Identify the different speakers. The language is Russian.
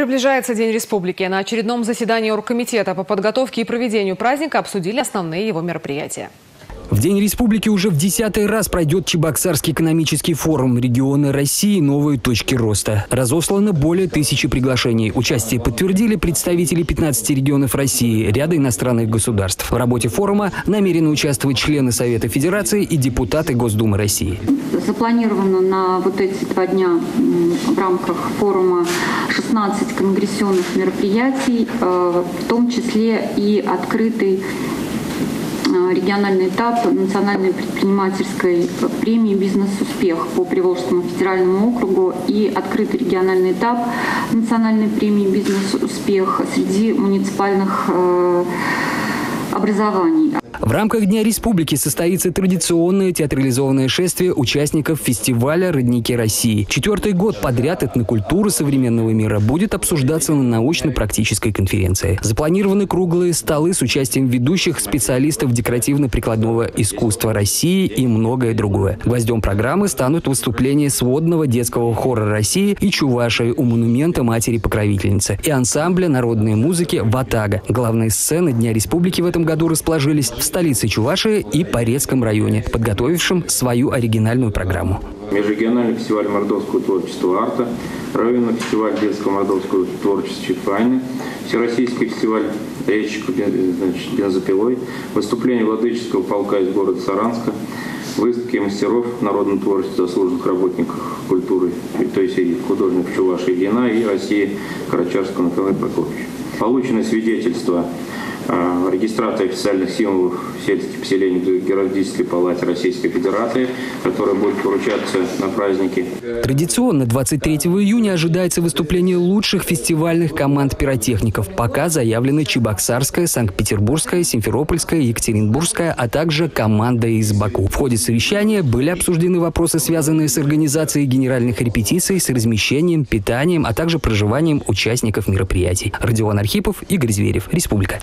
Speaker 1: приближается День Республики. На очередном заседании оргкомитета по подготовке и проведению праздника обсудили основные его мероприятия.
Speaker 2: В День Республики уже в десятый раз пройдет Чебоксарский экономический форум «Регионы России. Новые точки роста». Разослано более тысячи приглашений. Участие подтвердили представители 15 регионов России, ряда иностранных государств. В работе форума намерены участвовать члены Совета Федерации и депутаты Госдумы России.
Speaker 3: Запланировано на вот эти два дня в рамках форума 16 конгрессионных мероприятий, э, в том числе и открытый региональный этап национальной предпринимательской премии «Бизнес-успех» по Приволжскому федеральному округу и открытый региональный этап национальной премии «Бизнес-успех» среди муниципальных э, образований.
Speaker 2: В рамках Дня Республики состоится традиционное театрализованное шествие участников фестиваля «Родники России». Четвертый год подряд этнокультура современного мира будет обсуждаться на научно-практической конференции. Запланированы круглые столы с участием ведущих специалистов декоративно-прикладного искусства России и многое другое. Гвоздем программы станут выступления сводного детского хора России и Чувашии у монумента матери-покровительницы и ансамбля народной музыки «Ватага». Главные сцены Дня Республики в этом году расположились в столице Чувашии и Порецком районе, подготовившим свою оригинальную программу.
Speaker 4: Межрегиональный фестиваль мордовского творчества «Арта», районный фестиваль детского мордовского творчества «Чифайны», Всероссийский фестиваль речек значит, бензопилой, выступление владыческого полка из города Саранска, выставки мастеров народного творчества, заслуженных работников культуры, то есть художников Чувашии Ильина и России Карачарского Николая Прокопьевича. Получено свидетельство а, регистрация официальных символов сельских поселений в Геральдической палате Российской Федерации, которая будет вручаться на праздники.
Speaker 2: Традиционно 23 июня ожидается выступление лучших фестивальных команд пиротехников. Пока заявлены Чебоксарская, Санкт-Петербургская, Симферопольская, Екатеринбургская, а также команда из Баку. В ходе совещания были обсуждены вопросы, связанные с организацией генеральных репетиций, с размещением, питанием, а также проживанием участников мероприятий. Родион Архипов, Игорь Зверев, Республика.